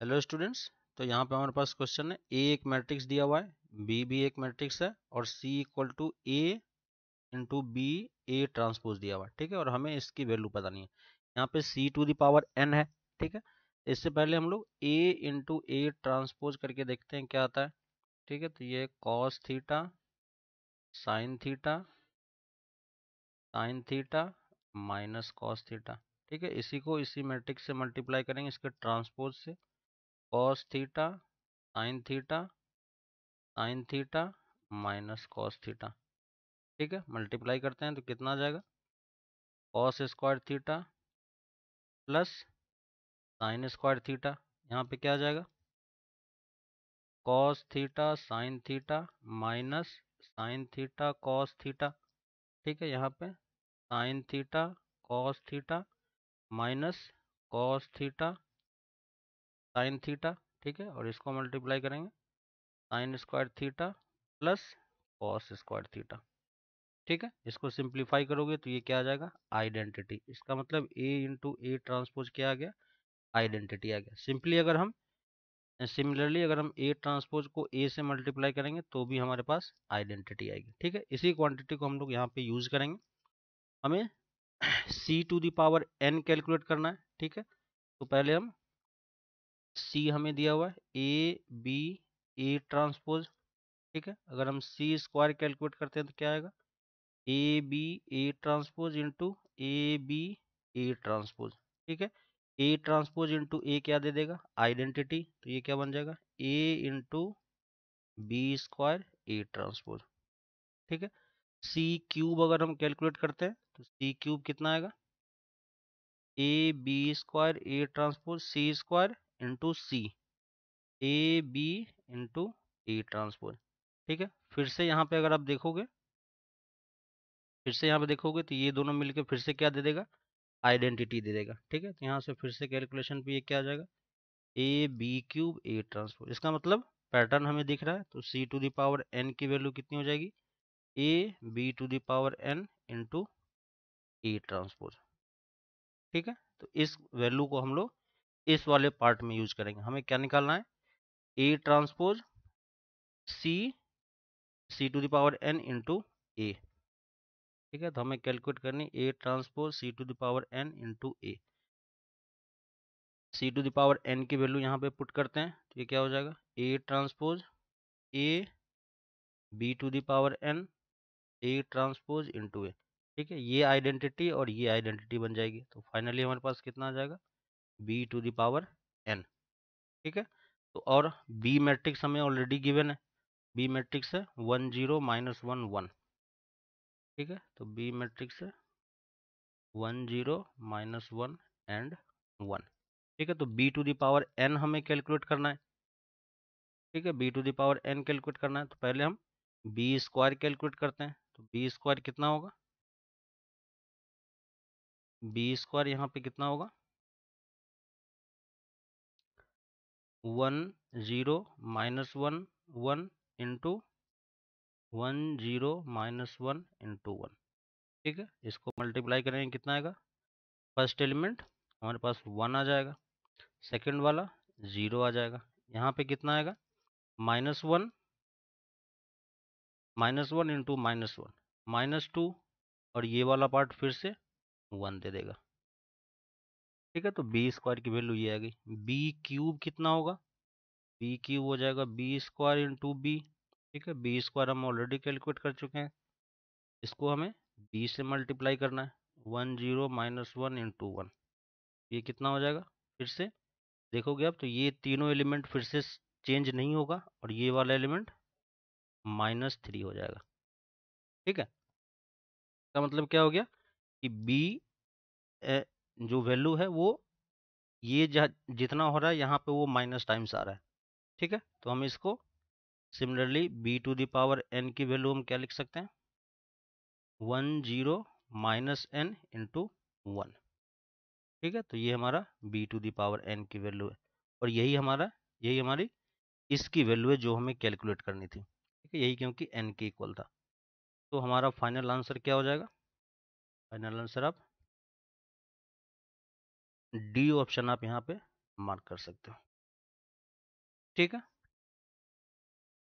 Hello students तो यहाँ पे हमारे पास क्वेश्चन है। ए एक मैट्रिक्स दिया हुआ है बी भी एक मैट्रिक्स है और C equal to A into B A transpose दिया हुआ है, ठीक है? और हमें इसकी वैल्यू पता नहीं है। यहाँ पे C to the power N है, ठीक है? इससे पहले हम लोग ए इंटू ए ट्रांसपोज करके देखते हैं क्या आता है, ठीक है? तो ये cos theta sine theta sine theta minus cos theta ठीक है? इसी को इसी मैट्रिक्स से मल्टीप्लाई करेंगे इसके ट्रांसपोज से। Cos theta sine theta sine theta minus cos theta ठीक है? मल्टीप्लाई करते हैं तो कितना आ जाएगा? Cos square theta plus sine square theta यहाँ पे क्या आ जाएगा? Cos theta sine theta minus sine theta cos theta ठीक है? यहाँ पे sine theta cos theta minus cos theta sine theta ठीक है, और इसको मल्टीप्लाई करेंगे। Sine square theta plus cos square theta ठीक है? इसको सिंप्लीफाई करोगे तो ये क्या आ जाएगा? आइडेंटिटी इसका मतलब ए इंटू ए ट्रांसपोज क्या आ गया आइडेंटिटी आ गया। सिंपली अगर हम सिमिलरली अगर हम ए ट्रांसपोज को ए से मल्टीप्लाई करेंगे तो भी हमारे पास आइडेंटिटी आएगी, ठीक है? इसी क्वांटिटी को हम लोग यहाँ पे यूज़ करेंगे। हमें C to the power N calculate करना है, ठीक है? तो पहले हम सी हमें दिया हुआ है ए बी ए ट्रांसपोज, ठीक है? अगर हम सी स्क्वायर कैलकुलेट करते हैं तो क्या आएगा? A B A transpose into A B A transpose, ठीक है? ए ट्रांसपोज इंटू ए क्या दे देगा? आइडेंटिटी तो ये क्या बन जाएगा? A into B square A transpose, ठीक है? सी क्यूब अगर हम कैलकुलेट करते हैं तो सी क्यूब कितना आएगा? A B square A transpose C square into C A B into A transpose ठीक है? फिर से यहाँ पे अगर आप देखोगे, फिर से यहाँ पे देखोगे तो ये दोनों मिलकर फिर से क्या दे देगा? आइडेंटिटी दे देगा, ठीक है? तो यहाँ से फिर से कैलकुलेशन पे ये क्या आ जाएगा? A B cube A transpose इसका मतलब पैटर्न हमें दिख रहा है तो C to the power N की वैल्यू कितनी हो जाएगी? A B to the power N into A transpose ठीक है? तो इस वैल्यू को हम लोग इस वाले पार्ट में यूज़ करेंगे। हमें क्या निकालना है? A transpose C C to the power N into A ठीक है तो हमें कैलकुलेट करनी A transpose C to the power N into A C to the power N की वैल्यू यहाँ पे पुट करते हैं तो ये क्या हो जाएगा? A transpose A B to the power N A transpose into A ठीक है, ये आइडेंटिटी और ये आइडेंटिटी बन जाएगी। तो फाइनली हमारे पास कितना आ जाएगा? बी टू दावर एन ठीक है? तो और बी मैट्रिक्स हमें ऑलरेडी गिवन है। बी मैट्रिक्स है one zero minus one one, ठीक है? तो बी मैट्रिक्स है one zero minus one and one, ठीक है? तो B to the power N हमें कैलकुलेट करना है, ठीक है? B to the power N calculate करना है तो पहले हम बी स्क्वायर कैलकुलेट करते हैं। तो बी स्क्वायर कितना होगा? बी स्क्वायर यहाँ पे कितना होगा? One zero minus one one into one zero minus one into one. ठीक है, इसको मल्टीप्लाई करेंगे, कितना आएगा? फ़र्स्ट एलिमेंट हमारे पास वन आ जाएगा, सेकंड वाला ज़ीरो आ जाएगा। यहाँ पे कितना आएगा? Minus one minus one into minus one, minus two, और ये वाला पार्ट फिर से वन दे देगा। ठीक है तो बी स्क्वायर की वैल्यू ये आ गई। बी क्यूब कितना होगा? बी क्यूब हो जाएगा बी स्क्वायर इंटू बी ठीक है? बी स्क्वायर हम ऑलरेडी कैलकुलेट कर चुके हैं। इसको हमें बी से मल्टीप्लाई करना है। One zero minus one into one. ये कितना हो जाएगा? फिर से देखोगे आप तो ये तीनों एलिमेंट फिर से चेंज नहीं होगा और ये वाला एलिमेंट माइनस थ्री हो जाएगा। ठीक है? इसका मतलब क्या हो गया कि बी जो वैल्यू है वो ये जितना हो रहा है यहाँ पे वो माइनस टाइम्स आ रहा है। ठीक है? तो हम इसको similarly B to the power N की वैल्यू हम क्या लिख सकते हैं? One zero minus N into one. ठीक है? तो ये हमारा B to the power N की वैल्यू है। और यही हमारा, यही हमारी इसकी वैल्यू है जो हमें कैलकुलेट करनी थी। ठीक है? यही क्योंकि एन के इक्वल था। तो हमारा फाइनल आंसर क्या हो जाएगा? फाइनल आंसर आप डी ऑप्शन आप यहाँ पे मार्क कर सकते हो। ठीक है?